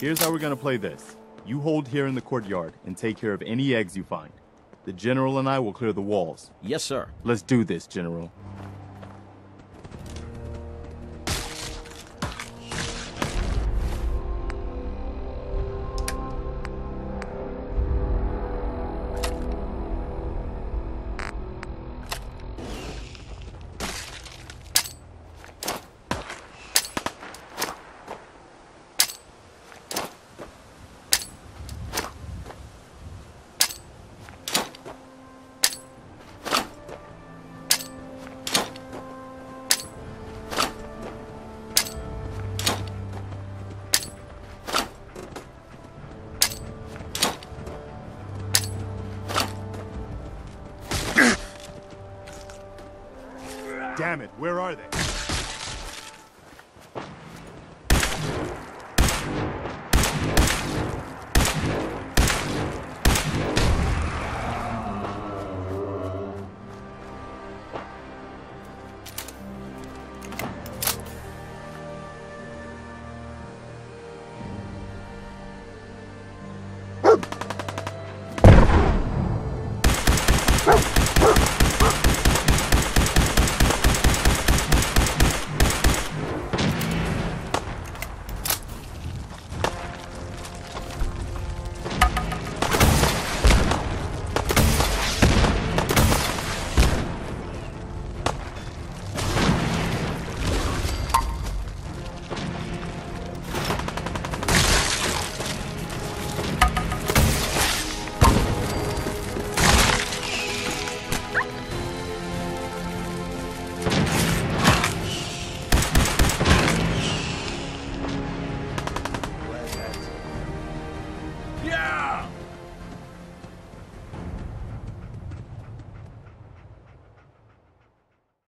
Here's how we're gonna play this. You hold here in the courtyard and take care of any eggs you find. The General and I will clear the walls. Yes, sir. Let's do this, General. Damn it, where are they?